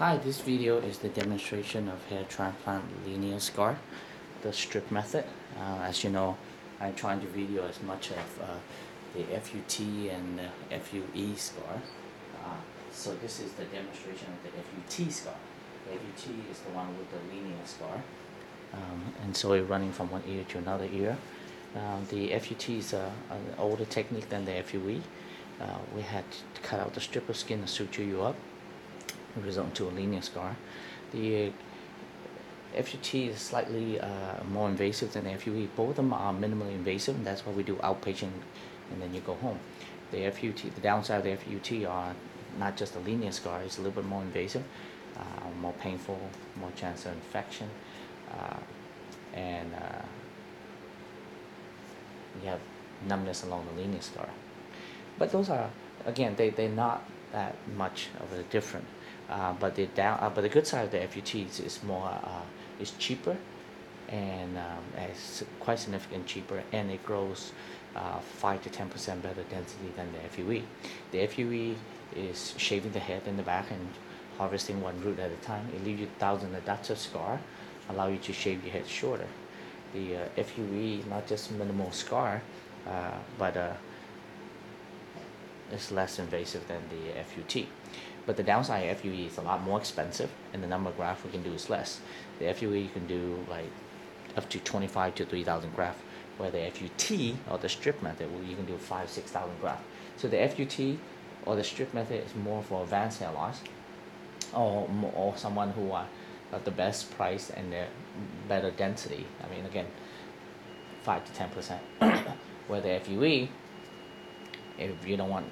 Hi, this video is the demonstration of hair transplant linear scar, the strip method. Uh, as you know, I'm trying to video as much of uh, the FUT and the FUE scar. Uh, so this is the demonstration of the FUT scar. The FUT is the one with the linear scar. Um, and so we're running from one ear to another ear. Um, the FUT is uh, an older technique than the FUE. Uh, we had to cut out the strip of skin and suture you up result to a linear scar. The FUT is slightly uh, more invasive than the FUE. Both of them are minimally invasive, and that's why we do outpatient, and then you go home. The FUT, the downside of the FUT are not just a linear scar; it's a little bit more invasive, uh, more painful, more chance of infection, uh, and uh, you have numbness along the linear scar. But those are again, they they're not that much of a different. Uh, but the down, uh, but the good side of the FUT is, more, uh, is cheaper, and um, it's quite significant cheaper, and it grows uh, five to ten percent better density than the FUE. The FUE is shaving the head and the back and harvesting one root at a time. It leaves you thousands of dots of scar, allow you to shave your head shorter. The uh, FUE not just minimal scar, uh, but uh, is less invasive than the FUT. But the downside of FUE is a lot more expensive, and the number of grafts we can do is less. The FUE you can do like up to 25 to 3,000 grafts, where the FUT or the strip method you can do 5 6,000 grafts. So the FUT or the strip method is more for advanced hair loss, or or someone who are at the best price and the better density. I mean again, five to ten percent. where the FUE, if you don't want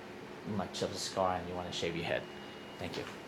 much of a scar and you want to shave your head. Thank you.